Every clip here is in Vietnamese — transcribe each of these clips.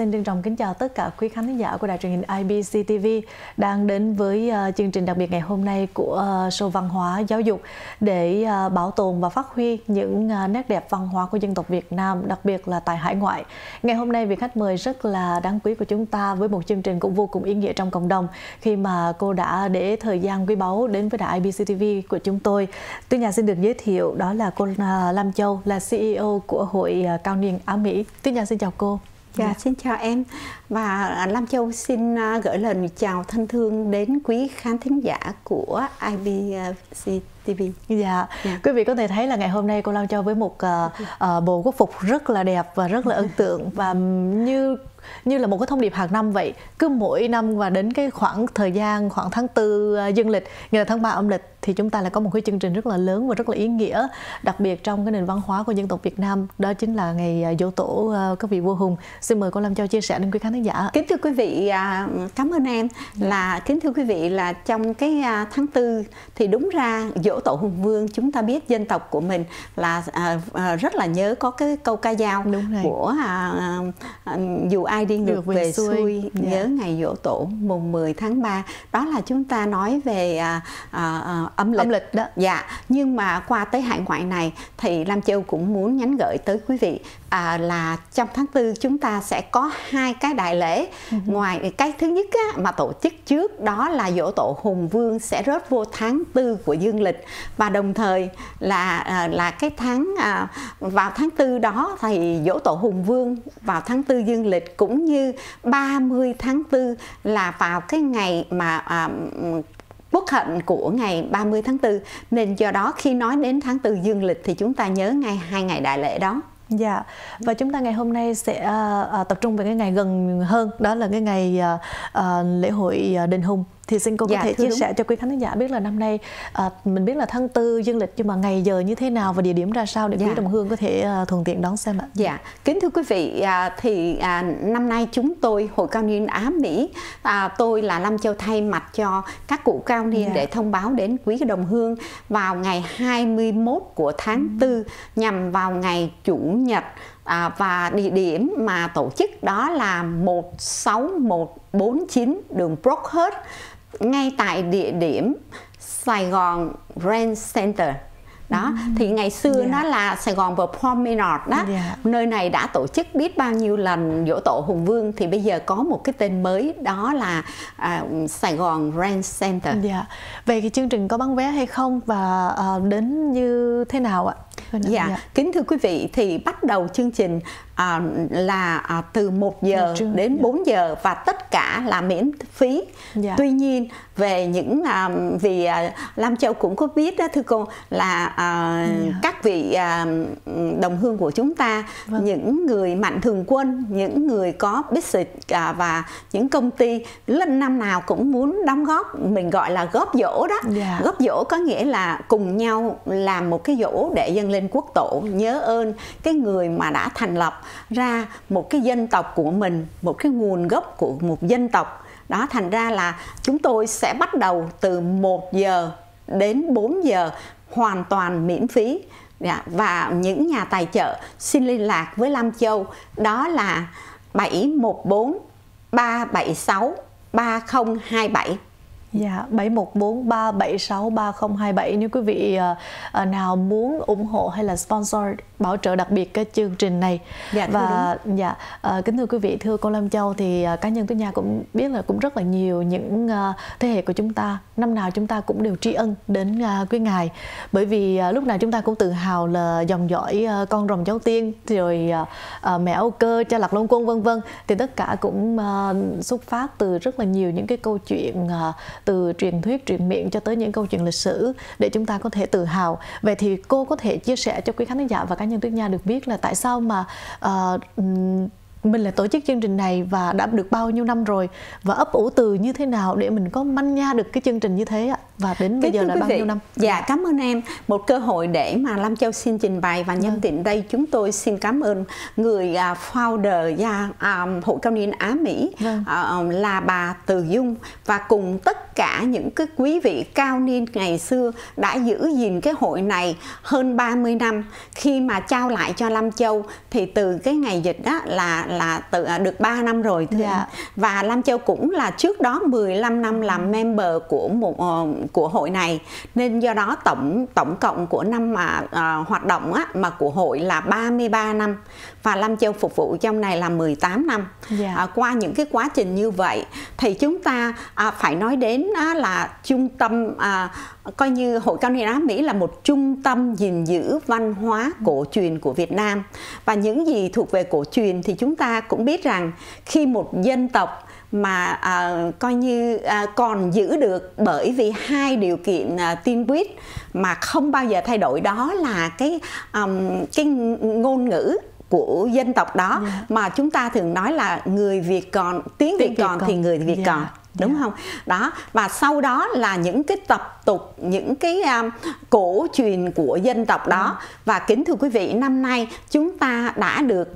xin trân trọng kính chào tất cả quý khán giả của đài truyền hình IBC TV đang đến với uh, chương trình đặc biệt ngày hôm nay của uh, show văn hóa giáo dục để uh, bảo tồn và phát huy những uh, nét đẹp văn hóa của dân tộc Việt Nam, đặc biệt là tại hải ngoại. Ngày hôm nay vị khách mời rất là đáng quý của chúng ta với một chương trình cũng vô cùng ý nghĩa trong cộng đồng khi mà cô đã để thời gian quý báu đến với đài IBC TV của chúng tôi. Tôi nhà xin được giới thiệu đó là cô uh, Lam Châu là CEO của hội uh, cao niên Á Mỹ. Tuy nhà xin chào cô. Dạ, yeah. xin chào em và Lam Châu xin à, gửi lời chào thân thương đến quý khán thính giả của IBC TV. Dạ, yeah. quý vị có thể thấy là ngày hôm nay cô Lam Châu với một uh, uh, bộ quốc phục rất là đẹp và rất là ấn tượng và như như là một cái thông điệp hàng năm vậy. Cứ mỗi năm và đến cái khoảng thời gian khoảng tháng tư uh, dương lịch là tháng 3 âm lịch thì chúng ta lại có một cái chương trình rất là lớn và rất là ý nghĩa đặc biệt trong cái nền văn hóa của dân tộc Việt Nam. Đó chính là ngày à, dỗ tổ uh, các vị vua hùng. Xin mời cô Lâm Châu chia sẻ đến quý khán giả. Kính thưa quý vị à, cảm ơn em. Là kính thưa quý vị là trong cái tháng tư thì đúng ra dỗ tổ hùng vương chúng ta biết dân tộc của mình là rất là nhớ có cái câu ca dao của dù ai đi ngược về, về xuôi, xuôi yeah. nhớ ngày dỗ tổ mùng 10 tháng 3 đó là chúng ta nói về à, à, âm lịch. âm lịch đó dạ nhưng mà qua tới hải ngoại này thì Lam Châu cũng muốn nhắn gửi tới quý vị à, là trong tháng tư chúng ta sẽ có hai cái đại lễ uh-huh. ngoài cái thứ nhất á, mà tổ chức trước đó là dỗ tổ hùng vương sẽ rớt vô tháng tư của dương lịch và đồng thời là à, là cái tháng à, vào tháng tư đó thì dỗ tổ hùng vương vào tháng tư dương lịch cũng như 30 tháng tư là vào cái ngày mà à, quốc hận của ngày 30 tháng 4 nên do đó khi nói đến tháng 4 dương lịch thì chúng ta nhớ ngay hai ngày đại lễ đó. Dạ. Và chúng ta ngày hôm nay sẽ uh, tập trung về cái ngày gần hơn đó là cái ngày uh, lễ hội đền hùng thì xin cô có dạ, thể chia đúng. sẻ cho quý khán giả biết là năm nay à, mình biết là tháng tư dương lịch nhưng mà ngày giờ như thế nào và địa điểm ra sao để dạ. quý đồng hương có thể à, thuận tiện đón xem ạ dạ kính thưa quý vị à, thì à, năm nay chúng tôi hội cao niên á mỹ à, tôi là lâm châu thay mặt cho các cụ cao niên dạ. để thông báo đến quý đồng hương vào ngày 21 của tháng ừ. 4 nhằm vào ngày chủ nhật à, và địa điểm mà tổ chức đó là 16149 đường Brockhurst ngay tại địa điểm Sài Gòn Grand Center đó ừ. thì ngày xưa yeah. nó là Sài Gòn và Promenade đó yeah. nơi này đã tổ chức biết bao nhiêu lần dỗ tổ Hùng Vương thì bây giờ có một cái tên mới đó là à, Sài Gòn Grand Center. Dạ. Về cái chương trình có bán vé hay không và à, đến như thế nào ạ? Dạ. dạ, kính thưa quý vị thì bắt đầu chương trình à, là à, từ 1 giờ đến dạ. 4 giờ và tất cả là miễn phí. Dạ. Tuy nhiên về những à, vì à, Lam Châu cũng có biết đó thưa cô là à, dạ. các vị à, đồng hương của chúng ta vâng. những người mạnh thường quân, những người có business à, và những công ty lần năm nào cũng muốn đóng góp mình gọi là góp dỗ đó. Dạ. Góp dỗ có nghĩa là cùng nhau làm một cái dỗ để dâng lên quốc tổ, nhớ ơn cái người mà đã thành lập ra một cái dân tộc của mình, một cái nguồn gốc của một dân tộc. Đó, thành ra là chúng tôi sẽ bắt đầu từ 1 giờ đến 4 giờ hoàn toàn miễn phí. Dạ, và những nhà tài trợ xin liên lạc với Lam Châu. Đó là 714 376 3027 Dạ, 714 376 3027 nếu quý vị uh, nào muốn ủng hộ hay là sponsor bảo trợ đặc biệt cái chương trình này. Dạ, và dạ uh, kính thưa quý vị, thưa cô Lâm Châu thì uh, cá nhân tôi nhà cũng biết là cũng rất là nhiều những uh, thế hệ của chúng ta năm nào chúng ta cũng đều tri ân đến uh, quý ngài. Bởi vì uh, lúc nào chúng ta cũng tự hào là dòng dõi uh, con rồng cháu tiên rồi uh, uh, mẹ Âu Cơ, cha Lạc Long Quân vân vân. Thì tất cả cũng uh, xuất phát từ rất là nhiều những cái câu chuyện uh, từ truyền thuyết truyền miệng cho tới những câu chuyện lịch sử để chúng ta có thể tự hào. Vậy thì cô có thể chia sẻ cho quý khán giả và cá nhân tuyết nha được biết là tại sao mà uh, mình là tổ chức chương trình này và đã được bao nhiêu năm rồi và ấp ủ từ như thế nào để mình có manh nha được cái chương trình như thế ạ? và đến bây giờ là bao nhiêu năm dạ cảm ơn em một cơ hội để mà Lam Châu xin trình bày và nhân vâng. tiện đây chúng tôi xin cảm ơn người uh, founder và um, hội cao niên Á Mỹ vâng. uh, là bà Từ Dung và cùng tất cả những cái quý vị cao niên ngày xưa đã giữ gìn cái hội này hơn 30 năm khi mà trao lại cho Lam Châu thì từ cái ngày dịch đó là là từ được 3 năm rồi thưa dạ. và Lam Châu cũng là trước đó 15 năm làm member của một uh, của hội này nên do đó tổng tổng cộng của năm mà uh, hoạt động á mà của hội là 33 năm và Lam Châu phục vụ trong này là 18 năm yeah. Dạ. à, qua những cái quá trình như vậy thì chúng ta à, phải nói đến á, là trung tâm à, coi như hội cao niên Á Mỹ là một trung tâm gìn giữ văn hóa cổ truyền của Việt Nam và những gì thuộc về cổ truyền thì chúng ta cũng biết rằng khi một dân tộc mà à, coi như à, còn giữ được bởi vì hai điều kiện à, tiên quyết mà không bao giờ thay đổi đó là cái um, cái ngôn ngữ của dân tộc đó yeah. Dạ. mà chúng ta thường nói là người Việt còn tiếng Việt, Việt còn, còn thì người Việt yeah. Dạ. còn đúng yeah. không? Đó và sau đó là những cái tập tục những cái um, cổ truyền của dân tộc đó. Yeah. và kính thưa quý vị năm nay chúng ta đã được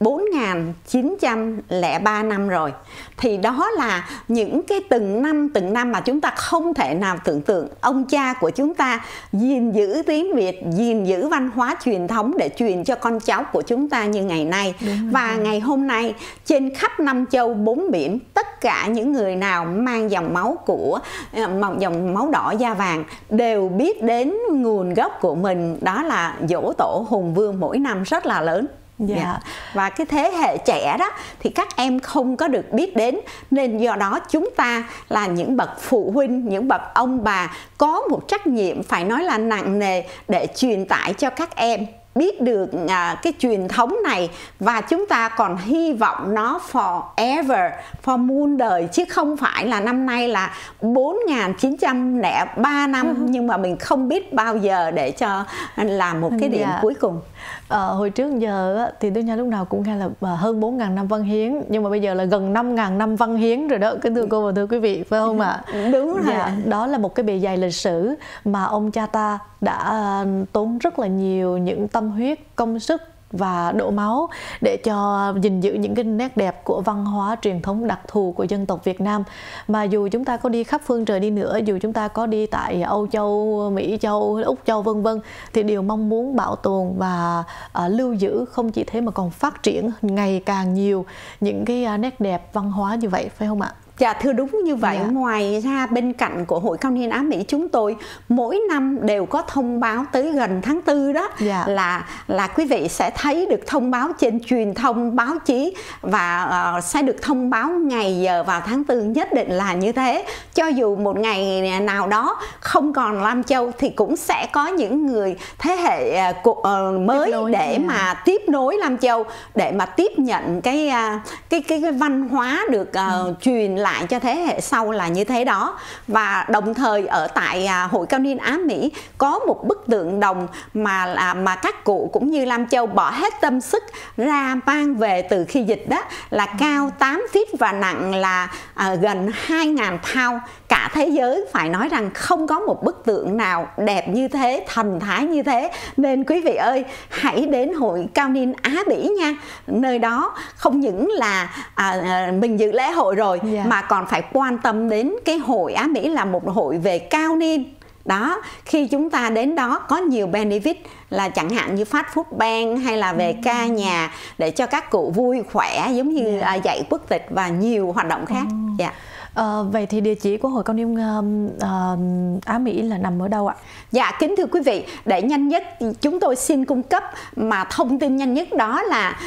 4.903 năm rồi. Thì đó là những cái từng năm từng năm mà chúng ta không thể nào tưởng tượng. Ông cha của chúng ta gìn giữ tiếng Việt gìn giữ văn hóa truyền thống để truyền cho con cháu của chúng ta như ngày nay. Và ngày hôm nay trên khắp năm châu bốn biển tất cả những người nào mang dòng máu của ờ, dòng máu đỏ da vàng đều biết đến nguồn gốc của mình đó là dỗ tổ hùng vương mỗi năm rất là lớn Dạ. Dạ. Và cái thế hệ trẻ đó thì các em không có được biết đến nên do đó chúng ta là những bậc phụ huynh, những bậc ông bà có một trách nhiệm phải nói là nặng nề để truyền tải cho các em biết được à, cái truyền thống này và chúng ta còn hy vọng nó forever for muôn đời chứ không phải là năm nay là 4.903 năm nhưng mà mình không biết bao giờ để cho làm một cái điểm. Dạ. cuối cùng Ờ, hồi trước giờ thì tôi nha lúc nào cũng nghe là à, hơn 4.000 năm văn hiến nhưng mà bây giờ là gần 5.000 năm văn hiến rồi đó kính thưa cô và thưa quý vị phải không ạ? Đúng rồi. Dạ, đó là một cái bề dày lịch sử mà ông cha ta đã tốn rất là nhiều những tâm huyết công sức và đổ máu để cho gìn giữ những cái nét đẹp của văn hóa truyền thống đặc thù của dân tộc Việt Nam mà dù chúng ta có đi khắp phương trời đi nữa dù chúng ta có đi tại Âu Châu, Mỹ Châu, Úc Châu vân vân thì điều mong muốn bảo tồn và uh, lưu giữ không chỉ thế mà còn phát triển ngày càng nhiều những cái uh, nét đẹp văn hóa như vậy phải không ạ? Dạ thưa đúng như vậy. Dạ. Ngoài ra bên cạnh của Hội Cao niên Á Mỹ chúng tôi mỗi năm đều có thông báo tới gần tháng tư đó dạ. là là quý vị sẽ thấy được thông báo trên truyền thông báo chí và uh, sẽ được thông báo ngày giờ vào tháng tư nhất định là như thế. Cho dù một ngày nào đó không còn Lam Châu thì cũng sẽ có những người thế hệ uh, uh, mới để dạ. mà tiếp nối Lam Châu để mà tiếp nhận cái uh, cái cái, cái văn hóa được uh, ừ. truyền lại cho thế hệ sau là như thế đó và đồng thời ở tại à, hội cao niên Á Mỹ có một bức tượng đồng mà là mà các cụ cũng như Lam Châu bỏ hết tâm sức ra mang về từ khi dịch đó là cao 8 feet và nặng là à, gần 2.000 pound cả thế giới phải nói rằng không có một bức tượng nào đẹp như thế thần thái như thế nên quý vị ơi hãy đến hội cao niên Á Bỉ nha nơi đó không những là à, à mình dự lễ hội rồi yeah. Dạ. Mà còn phải quan tâm đến cái hội Á Mỹ là một hội về cao niên đó khi chúng ta đến đó có nhiều benefit là chẳng hạn như phát food bank hay là về ca nhà để cho các cụ vui khỏe giống như yeah. Dạ. dạy quốc tịch và nhiều hoạt động khác dạ yeah. À, vậy thì địa chỉ của Hội Cao niên uh, uh, Á Mỹ là nằm ở đâu ạ? Dạ kính thưa quý vị, để nhanh nhất chúng tôi xin cung cấp mà thông tin nhanh nhất đó là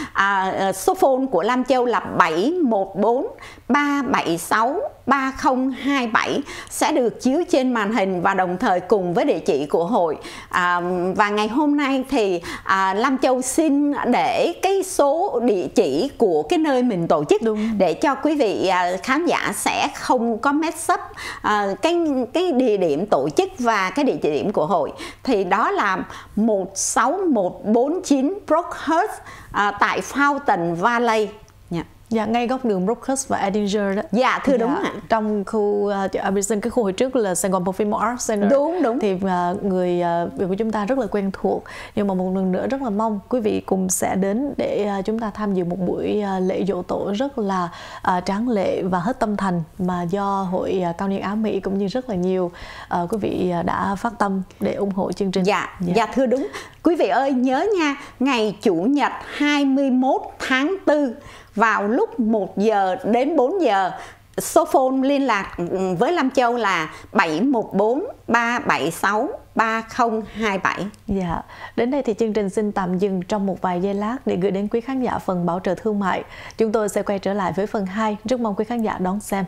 uh, số phone của Lam Châu là 714 376 3027 sẽ được chiếu trên màn hình và đồng thời cùng với địa chỉ của hội. À, và ngày hôm nay thì à, Lam Châu xin để cái số địa chỉ của cái nơi mình tổ chức Đúng. để cho quý vị à, khán giả sẽ không có mess up à, cái cái địa điểm tổ chức và cái địa chỉ điểm của hội. Thì đó là 16149 Brookhurst à, tại Fountain Valley Dạ, ngay góc đường Brookhurst và Edinger đó. Dạ, thưa dạ, đúng ạ. Trong khu uh, Abington, cái khu hồi trước là Sài Gòn Performing Arts Center. Đúng, đúng. Thì uh, người uh, của chúng ta rất là quen thuộc. Nhưng mà một lần nữa rất là mong quý vị cùng sẽ đến để uh, chúng ta tham dự một buổi uh, lễ dỗ tổ rất là uh, tráng lệ và hết tâm thành mà do Hội uh, Cao niên Á Mỹ cũng như rất là nhiều uh, quý vị uh, đã phát tâm để ủng hộ chương trình. Dạ, dạ, dạ thưa đúng. Quý vị ơi nhớ nha, ngày Chủ nhật 21 tháng 4 vào lúc 1 giờ đến 4 giờ số phone liên lạc ừ, với Lâm Châu là 714 376 3027. Dạ, đến đây thì chương trình xin tạm dừng trong một vài giây lát để gửi đến quý khán giả phần bảo trợ thương mại. Chúng tôi sẽ quay trở lại với phần 2. Rất mong quý khán giả đón xem.